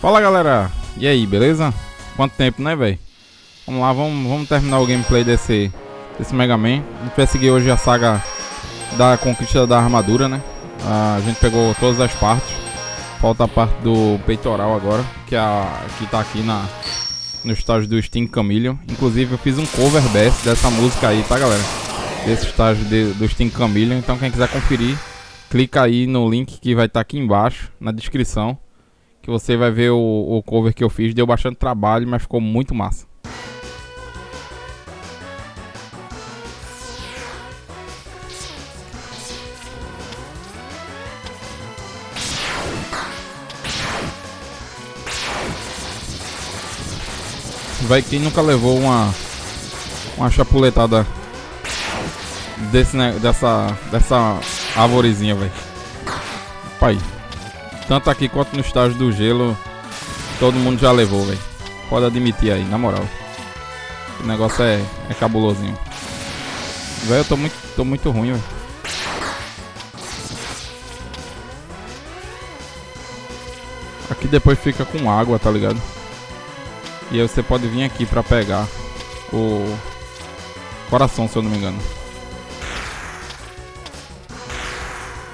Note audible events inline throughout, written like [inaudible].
Fala galera, e aí, beleza? Quanto tempo, né, velho? Vamos lá, vamos, vamos terminar o gameplay desse, desse Mega Man. A gente vai seguir hoje a saga da conquista da armadura, né? a gente pegou todas as partes. Falta a parte do peitoral agora, que, é a, que tá aqui na, no estágio do Steam Chameleon. Inclusive eu fiz um cover best dessa música aí, tá galera? Desse estágio de, do Steam Chameleon. Então quem quiser conferir, clica aí no link que vai estar tá aqui embaixo, na descrição que você vai ver o, o cover que eu fiz. Deu bastante trabalho, mas ficou muito massa. Vai quem nunca levou uma uma chapuletada desse dessa dessa arvorezinha, velho. Pai. Tanto aqui quanto no estágio do gelo, todo mundo já levou, velho. Pode admitir aí, na moral. O negócio é, é cabulosinho. Velho, eu tô muito, tô muito ruim, velho. Aqui depois fica com água, tá ligado? E aí você pode vir aqui pra pegar o coração, se eu não me engano.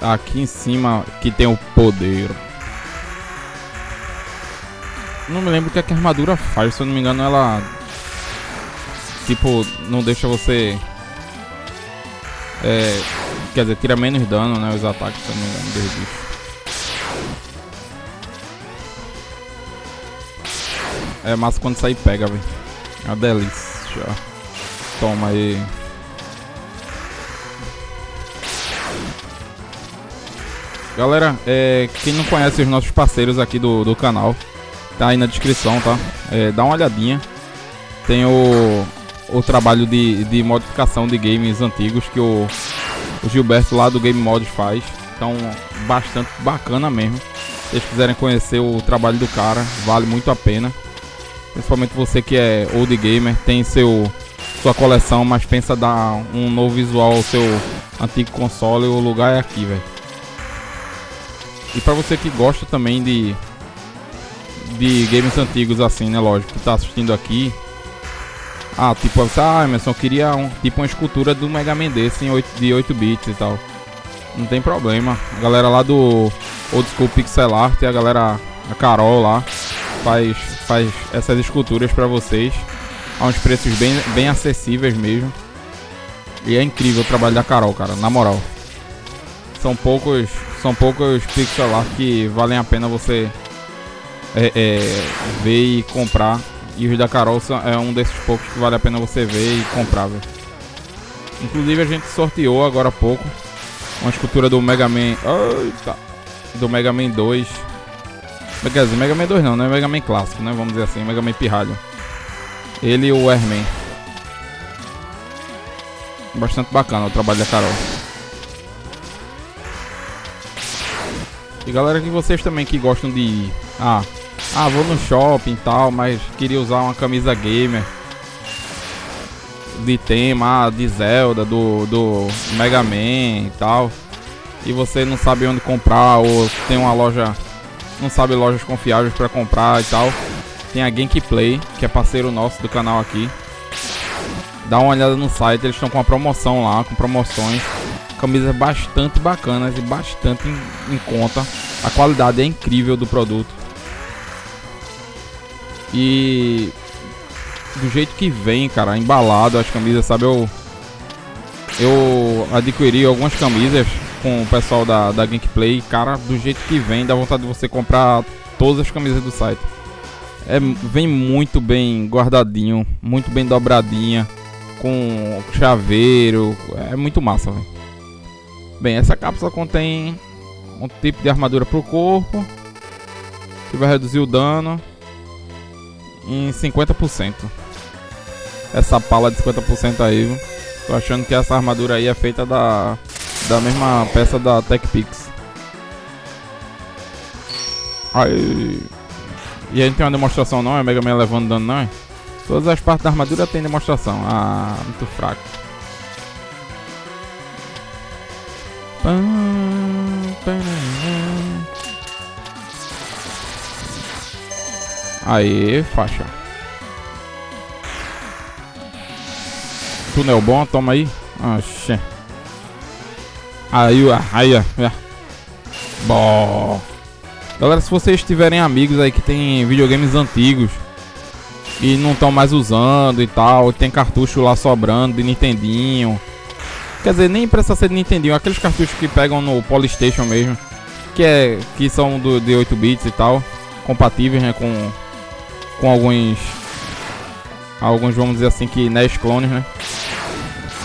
Aqui em cima que tem o poder. Não me lembro o que, é que a armadura faz, se eu não me engano ela... Tipo, não deixa você... É, quer dizer, tira menos dano, né, os ataques, se eu não me engano. É massa quando sair pega, velho. É uma delícia. Toma aí. Galera, é, quem não conhece os nossos parceiros aqui do, do canal, tá aí na descrição, tá? É, dá uma olhadinha. Tem o, o trabalho de, de modificação de games antigos que o, o Gilberto lá do Game Mod faz. Então, bastante bacana mesmo. Se vocês quiserem conhecer o trabalho do cara, vale muito a pena. Principalmente você que é old gamer, tem seu sua coleção, mas pensa dar um novo visual ao seu antigo console, o lugar é aqui, velho. E para você que gosta também de de games antigos assim, né, lógico, que tá assistindo aqui. Ah, tipo, ah, Emerson, eu queria um, tipo uma escultura do Mega Man desse em 8, de 8 bits e tal. Não tem problema. A galera lá do Old School Pixel Art, a galera, a Carol lá, faz, faz essas esculturas para vocês a uns preços bem, bem acessíveis mesmo. E é incrível o trabalho da Carol, cara, na moral. São poucos são poucos pixel art que valem a pena você é, é, ver e comprar. E os da Carol é um desses poucos que vale a pena você ver e comprar, velho. Inclusive a gente sorteou agora há pouco uma escultura do Mega Man. Eita! Do Mega Man 2. Quer dizer, Mega Man 2 não, é Mega Man clássico, né? Vamos dizer assim, Mega Man Pirralho. Ele e o Airman. Bastante bacana o trabalho da Carol. E galera que vocês também que gostam de ah, ah, vou no shopping e tal, mas queria usar uma camisa gamer de tema, ah, de Zelda, do, do Mega Man e tal. E você não sabe onde comprar ou tem uma loja, não sabe lojas confiáveis para comprar e tal. Tem a Gameplay, que é parceiro nosso do canal aqui. Dá uma olhada no site, eles estão com uma promoção lá, com promoções Camisas bastante bacanas e bastante em, em conta. A qualidade é incrível do produto. E do jeito que vem, cara, embalado as camisas, sabe? Eu eu adquiri algumas camisas com o pessoal da, da Gameplay, cara, do jeito que vem, dá vontade de você comprar todas as camisas do site. É, vem muito bem guardadinho, muito bem dobradinha, com chaveiro, é muito massa, velho. Bem, essa cápsula contém um tipo de armadura para o corpo que vai reduzir o dano em 50%. Essa pala de 50% aí, tô achando que essa armadura aí é feita da da mesma peça da TechPix. Aí. E aí não tem uma demonstração não, é Mega Man levando dano não é? Todas as partes da armadura tem demonstração. Ah, muito fraco. Aí, faixa. Túnel bom, toma aí. Oxê. Aí, aí, aí. Bom. Galera, se vocês tiverem amigos aí que tem videogames antigos e não estão mais usando e tal, tem cartucho lá sobrando de Nintendinho. Quer dizer, nem precisa ser de Nintendinho, aqueles cartuchos que pegam no Polystation mesmo, que é que são do, de 8 bits e tal, compatíveis, né, com com alguns alguns vamos dizer assim que NES clones, né?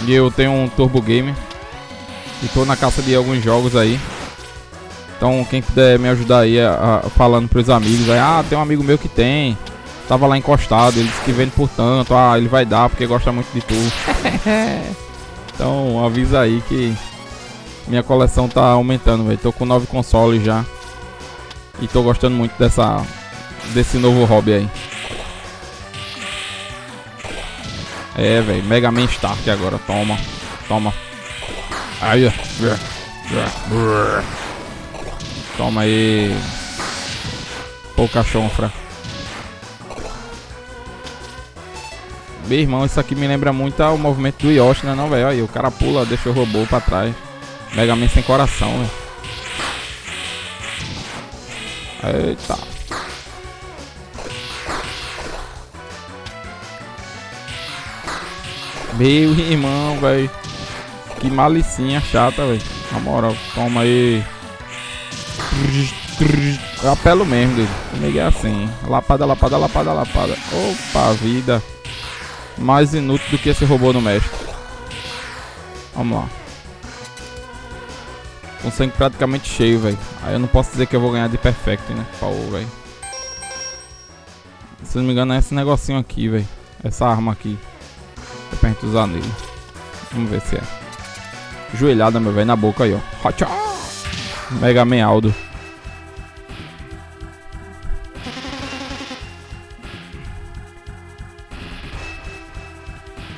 E eu tenho um Turbo Game e tô na caça de alguns jogos aí. Então quem puder me ajudar aí a, a, falando pros amigos aí, ah, tem um amigo meu que tem. Tava lá encostado, ele disse que vende por tanto, ah, ele vai dar porque gosta muito de tu. [laughs] então avisa aí que minha coleção tá aumentando, velho. Tô com nove consoles já. E tô gostando muito dessa desse novo hobby aí. É, velho, Mega Man Stark agora, toma. Toma. Aí, Toma aí. Pouca chonfra. Meu irmão, isso aqui me lembra muito o movimento do Yoshi, né não, velho? Aí, o cara pula, deixa o robô pra trás. Mega Man sem coração, velho. Eita. Meu irmão, velho. Que malicinha chata, velho. Na moral, toma aí. Eu apelo mesmo, dele. Comigo é assim. Lapada, lapada, lapada, lapada. Opa, vida. Mais inútil do que esse robô no mestre. Vamos lá. Com sangue praticamente cheio, velho. Aí eu não posso dizer que eu vou ganhar de perfect, né? Pau, velho. Se não me engano é esse negocinho aqui, velho. Essa arma aqui. É pra gente usar nele. Vamos ver se é. Joelhada, meu velho, na boca aí, ó. Hacha! Mega Man Aldo.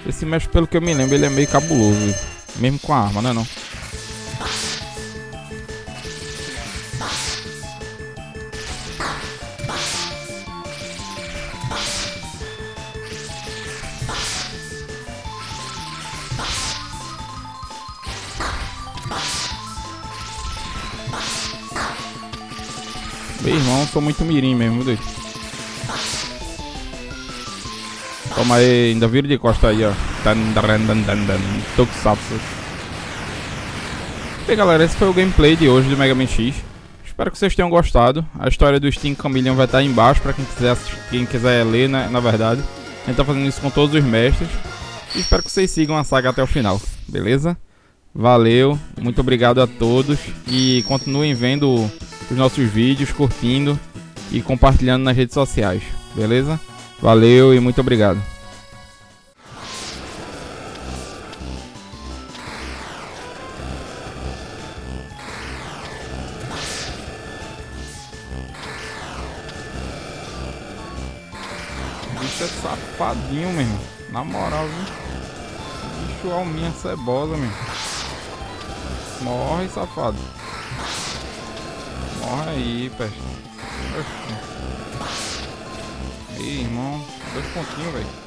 Esse mestre, pelo que eu me lembro, ele é meio cabuloso. Mesmo com a arma, né não? Meu irmão, sou muito mirim mesmo, doido. Toma aí, ainda vira de costa aí, ó. Tokusatsu. Bem, galera, esse foi o gameplay de hoje do Mega Man X. Espero que vocês tenham gostado. A história do Steam Chameleon vai estar aí embaixo para quem quiser quem quiser ler, né, na verdade. A gente tá fazendo isso com todos os mestres. E espero que vocês sigam a saga até o final, beleza? Valeu, muito obrigado a todos e continuem vendo os nossos vídeos, curtindo e compartilhando nas redes sociais, beleza? Valeu e muito obrigado. Bicho é safadinho mesmo. Na moral, viu? Bicho alminha cebosa mesmo. Morre, safado. Morre aí, peste. Aí, irmão. Dois pontinhos, velho.